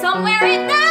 somewhere in that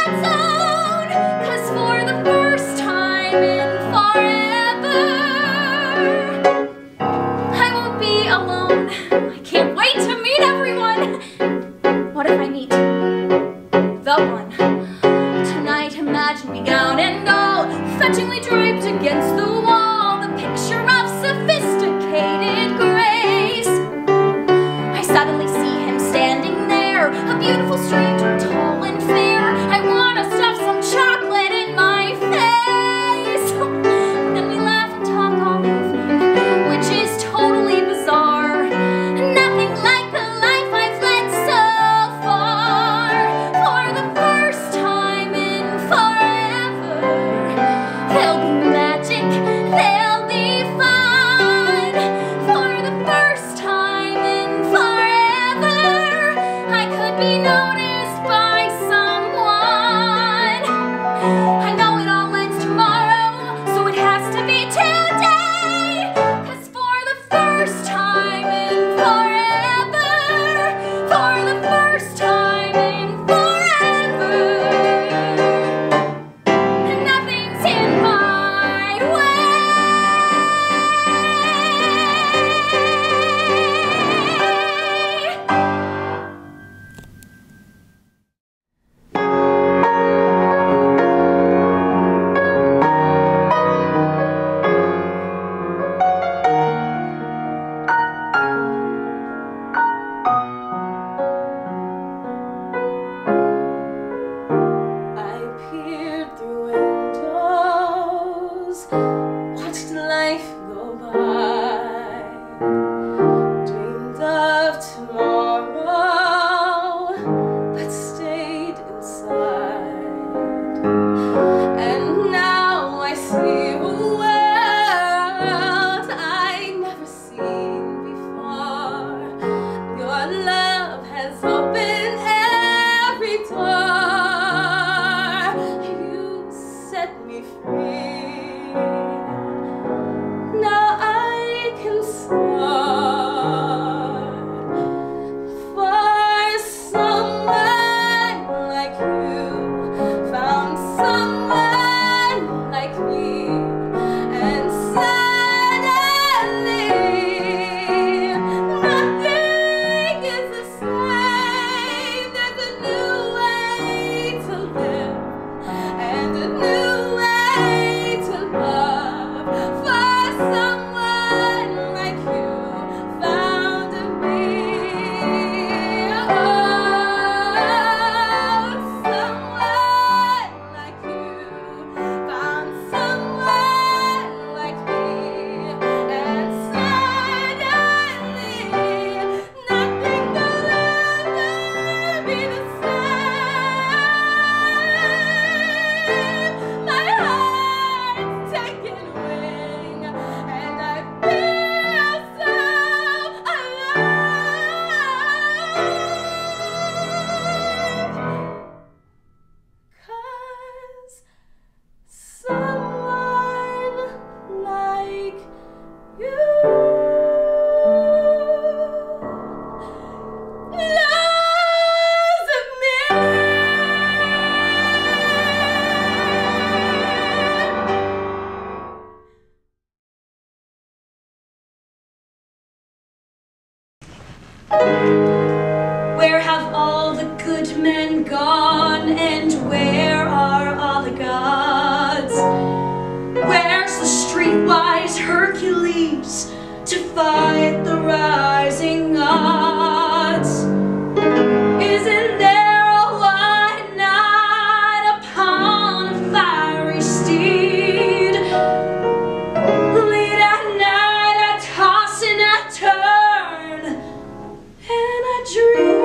dream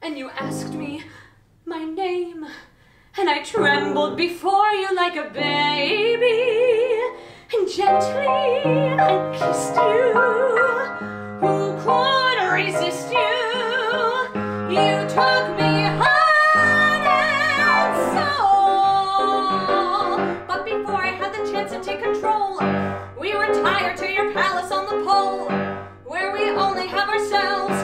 and you asked me my name, and I trembled before you like a baby, and gently I kissed you. Who could resist you? You took me heart and soul. But before I had the chance to take control, we retired to your palace on the pole, where we only have ourselves.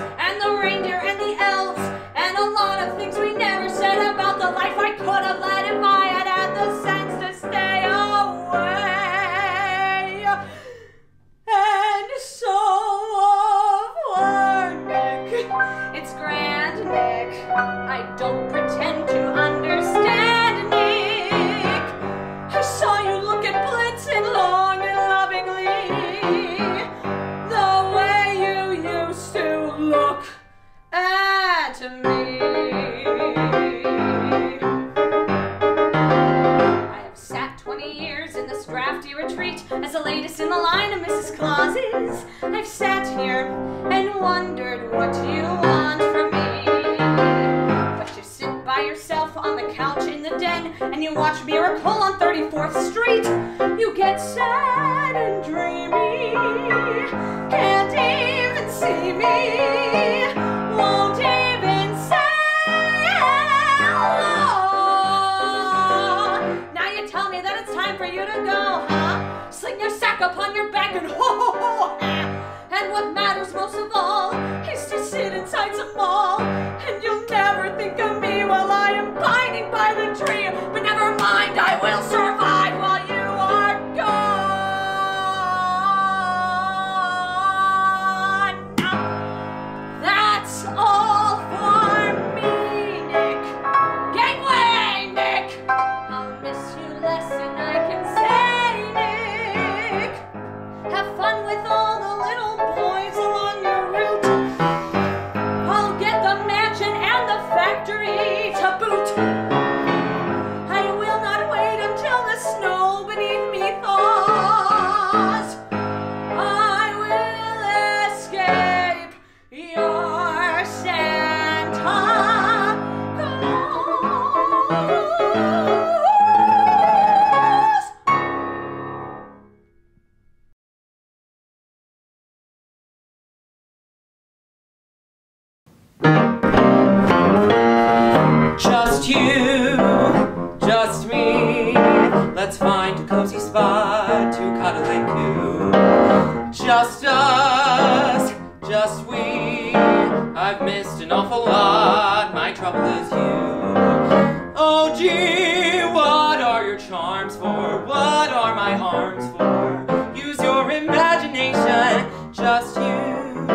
an awful lot. My trouble is you. Oh, gee, what are your charms for? What are my harms for? Use your imagination, just you,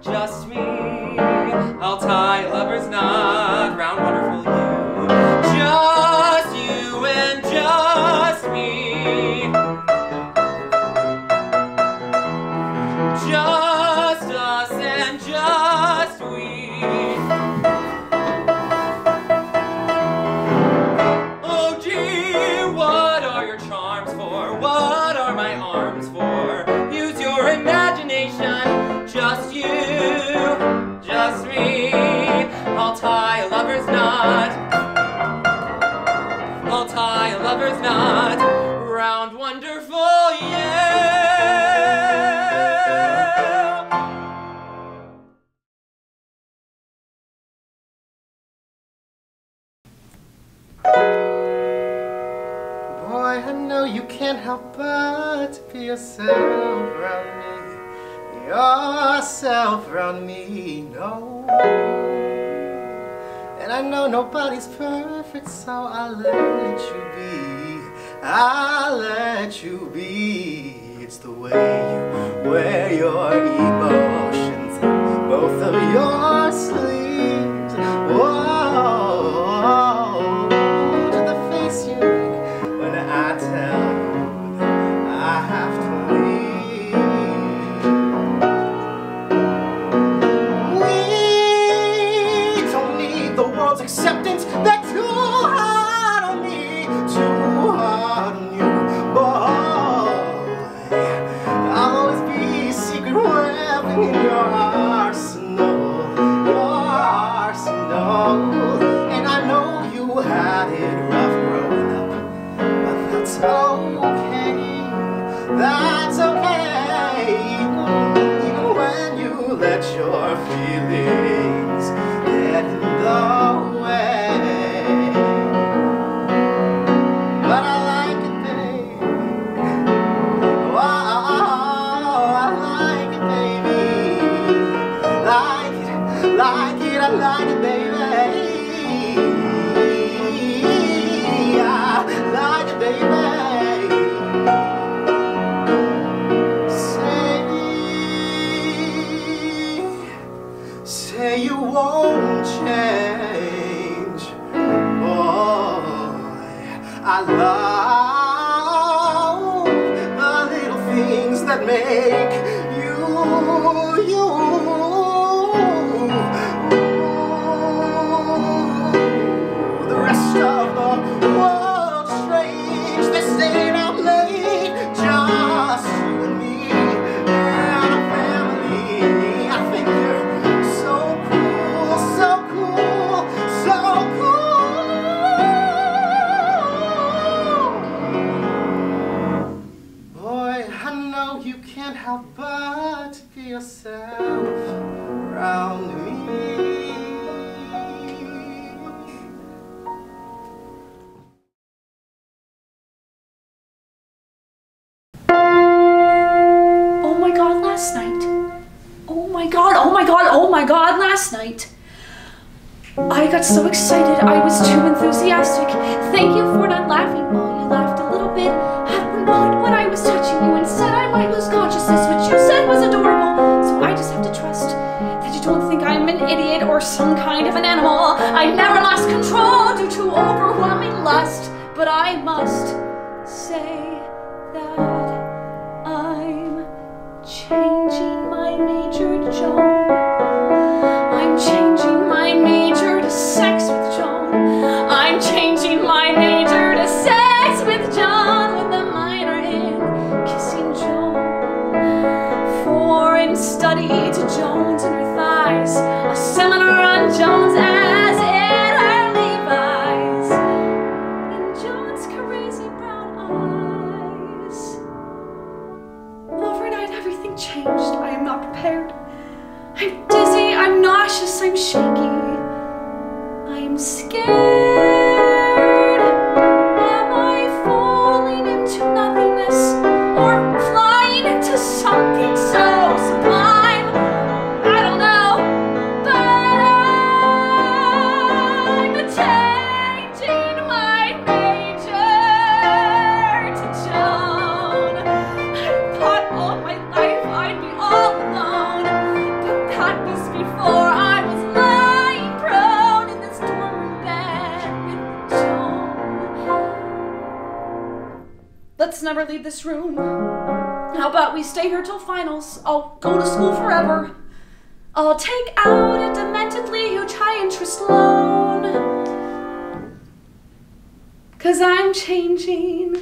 just me. I'll tie lover's knot round. for? What are my arms for? Use your imagination, just you, just me. I'll tie a lover's knot. I'll tie a lover's knot round wonder. Yourself around me, yourself around me, no. And I know nobody's perfect, so I'll let you be. I'll let you be. It's the way you wear your emotions, both of your sleeves. Baby. I baby. Say, say you won't change, boy. I love the little things that make can't help but yourself around me. Oh my god, last night. Oh my god, oh my god, oh my god, last night. I got so excited, I was too enthusiastic. Thank you for or some kind of an animal. I never lost control due to overwhelming lust, but I must never leave this room. How about we stay here till finals? I'll go to school forever. I'll take out a dementedly huge high interest loan. Cause I'm changing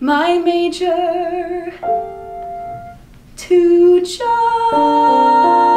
my major to Joan.